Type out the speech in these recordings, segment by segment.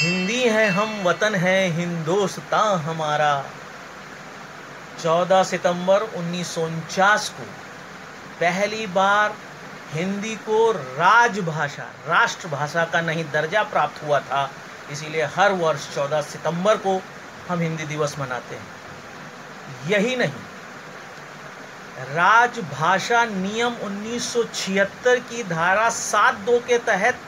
हिंदी है हम वतन है, हिंदोस्तां हमारा। 14 सितंबर उन्नीस सौ उनचास को पहली बार हिंदी को राजभाषा, राष्ट्रभाषा का नहीं, दर्जा प्राप्त हुआ था। इसीलिए हर वर्ष 14 सितंबर को हम हिंदी दिवस मनाते हैं। यही नहीं, राजभाषा नियम 1976 की धारा सात दो के तहत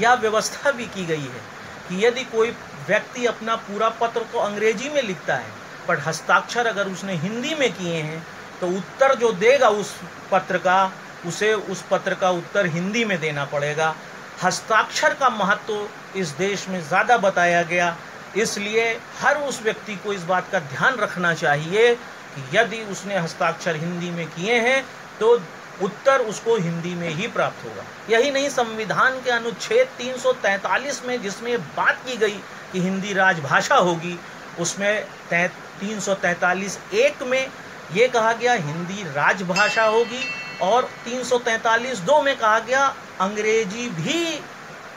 यह व्यवस्था भी की गई है कि यदि कोई व्यक्ति अपना पूरा पत्र तो अंग्रेज़ी में लिखता है, पर हस्ताक्षर अगर उसने हिंदी में किए हैं तो उत्तर जो देगा उस पत्र का, उसे उस पत्र का उत्तर हिंदी में देना पड़ेगा। हस्ताक्षर का महत्व इस देश में ज़्यादा बताया गया, इसलिए हर उस व्यक्ति को इस बात का ध्यान रखना चाहिए कि यदि उसने हस्ताक्षर हिंदी में किए हैं तो उत्तर उसको हिंदी में ही प्राप्त होगा। यही नहीं, संविधान के अनुच्छेद 343 में जिसमें बात की गई कि हिंदी राजभाषा होगी, उसमें तीन सौ एक में ये कहा गया हिंदी राजभाषा होगी और तीन सौ तैंतालीस दो में कहा गया अंग्रेज़ी भी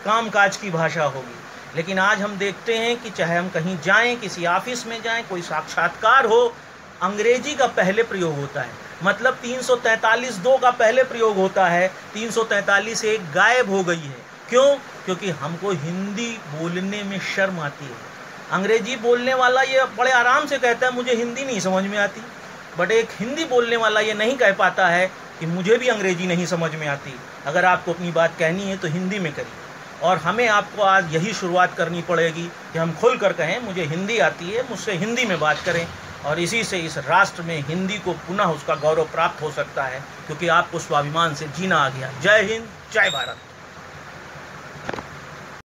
कामकाज की भाषा होगी। लेकिन आज हम देखते हैं कि चाहे हम कहीं जाएँ, किसी ऑफ़िस में जाएँ, कोई साक्षात्कार हो अंग्रेज़ी का पहले प्रयोग होता है। मतलब 343 दो का पहले प्रयोग होता है 343 एक गायब हो गई है। क्यों? क्योंकि हमको हिंदी बोलने में शर्म आती है। अंग्रेज़ी बोलने वाला ये बड़े आराम से कहता है, मुझे हिंदी नहीं समझ में आती। बट एक हिंदी बोलने वाला ये नहीं कह पाता है कि मुझे भी अंग्रेज़ी नहीं समझ में आती। अगर आपको अपनी बात कहनी है तो हिंदी में करिए। और हमें आपको आज यही शुरुआत करनी पड़ेगी कि हम खुल कर कहें, मुझे हिंदी आती है, मुझसे हिंदी में बात करें। और इसी से इस राष्ट्र में हिंदी को पुनः उसका गौरव प्राप्त हो सकता है, क्योंकि आपको स्वाभिमान से जीना आ गया। जय हिंद, जय भारत।